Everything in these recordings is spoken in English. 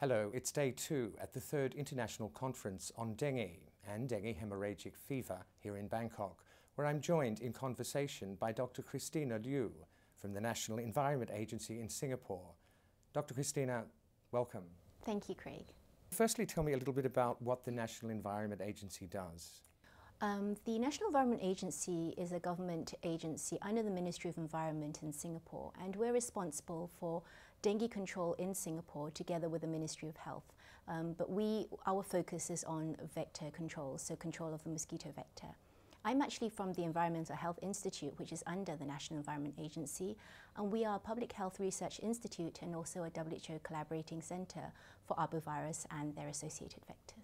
Hello, it's day two at the third International Conference on Dengue and Dengue Hemorrhagic Fever here in Bangkok, where I'm joined in conversation by Dr. Christina Liew from the National Environment Agency in Singapore. Dr. Christina, welcome. Thank you, Craig. Firstly, tell me a little bit about what the National Environment Agency does. Um, the National Environment Agency is a government agency under the Ministry of Environment in Singapore, and we're responsible for dengue control in Singapore together with the Ministry of Health. Um, but we, our focus is on vector control, so control of the mosquito vector. I'm actually from the Environmental Health Institute, which is under the National Environment Agency, and we are a public health research institute and also a WHO collaborating centre for arbovirus and their associated vectors.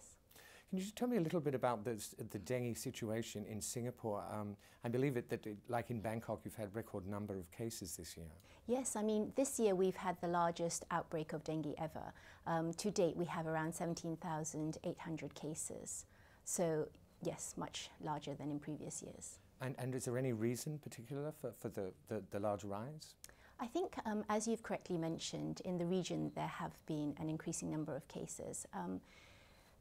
Can you just tell me a little bit about this, the dengue situation in Singapore? Um, I believe it, that, it, like in Bangkok, you've had record number of cases this year. Yes, I mean, this year we've had the largest outbreak of dengue ever. Um, to date, we have around 17,800 cases. So, yes, much larger than in previous years. And, and is there any reason particular for, for the, the, the large rise? I think, um, as you've correctly mentioned, in the region there have been an increasing number of cases. Um,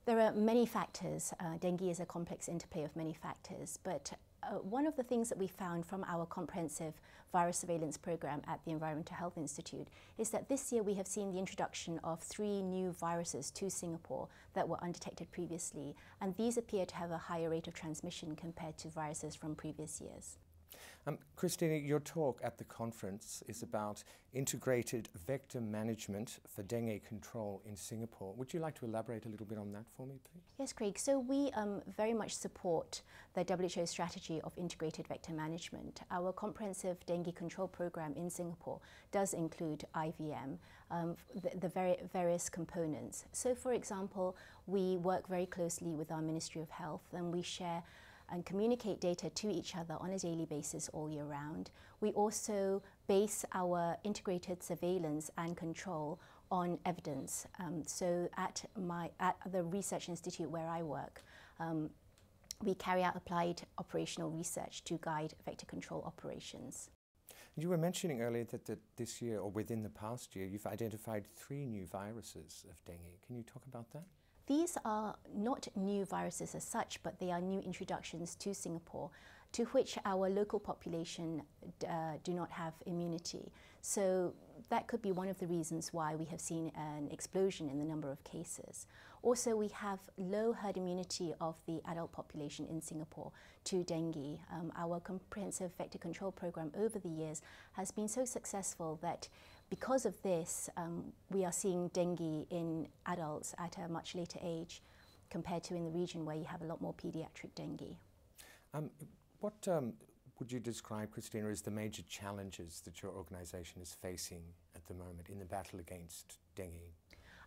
there are many factors. Uh, dengue is a complex interplay of many factors, but uh, one of the things that we found from our comprehensive virus surveillance program at the Environmental Health Institute is that this year we have seen the introduction of three new viruses to Singapore that were undetected previously, and these appear to have a higher rate of transmission compared to viruses from previous years. Um, Christina, your talk at the conference is about integrated vector management for dengue control in Singapore. Would you like to elaborate a little bit on that for me, please? Yes, Craig. So we um, very much support the WHO strategy of integrated vector management. Our comprehensive dengue control program in Singapore does include IVM, um, the, the very, various components. So, for example, we work very closely with our Ministry of Health and we share and communicate data to each other on a daily basis all year round. We also base our integrated surveillance and control on evidence. Um, so at, my, at the research institute where I work, um, we carry out applied operational research to guide vector control operations. You were mentioning earlier that, that this year, or within the past year, you've identified three new viruses of dengue. Can you talk about that? These are not new viruses as such, but they are new introductions to Singapore to which our local population uh, do not have immunity. So that could be one of the reasons why we have seen an explosion in the number of cases. Also, we have low herd immunity of the adult population in Singapore to dengue. Um, our comprehensive vector control program over the years has been so successful that because of this, um, we are seeing dengue in adults at a much later age compared to in the region where you have a lot more pediatric dengue. Um, what um, would you describe, Christina, as the major challenges that your organisation is facing at the moment in the battle against dengue?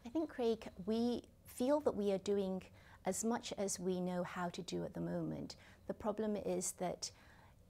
I think, Craig, we feel that we are doing as much as we know how to do at the moment. The problem is that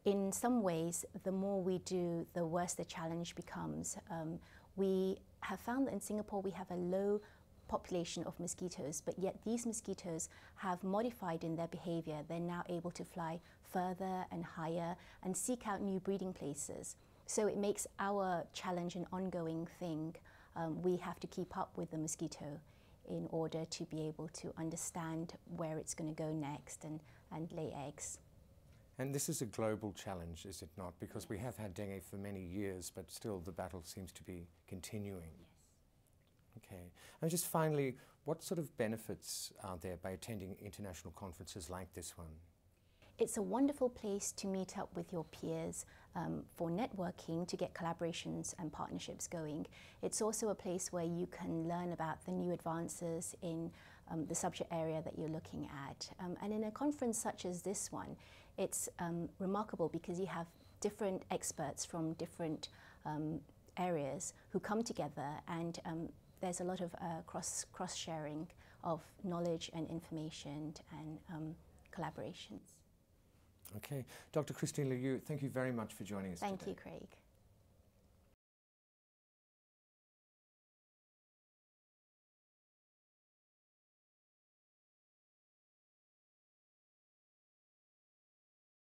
in some ways, the more we do, the worse the challenge becomes. Um, we have found that in Singapore we have a low population of mosquitoes, but yet these mosquitoes have modified in their behavior. They're now able to fly further and higher and seek out new breeding places. So it makes our challenge an ongoing thing. Um, we have to keep up with the mosquito in order to be able to understand where it's going to go next and, and lay eggs. And this is a global challenge, is it not? Because we have had dengue for many years, but still the battle seems to be continuing. Yes. Okay. And just finally, what sort of benefits are there by attending international conferences like this one? It's a wonderful place to meet up with your peers um, for networking to get collaborations and partnerships going. It's also a place where you can learn about the new advances in um, the subject area that you're looking at. Um, and in a conference such as this one, it's um, remarkable because you have different experts from different um, areas who come together and um, there's a lot of uh, cross cross sharing of knowledge and information and um, collaborations. Okay, Dr. Christine Liew, thank you very much for joining us. Thank today. you, Craig.